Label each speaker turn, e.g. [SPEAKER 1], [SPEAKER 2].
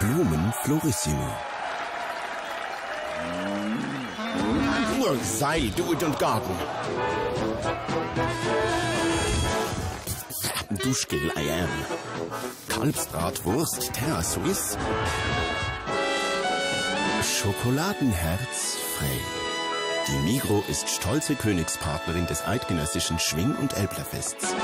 [SPEAKER 1] Blumen Florissimo. Sei, do it und Garten. Duschgel I am. Kalbsbratwurst Terra Suisse. Schokoladenherz Frey. Die Migro ist stolze Königspartnerin des eidgenössischen Schwing- und Elblerfests.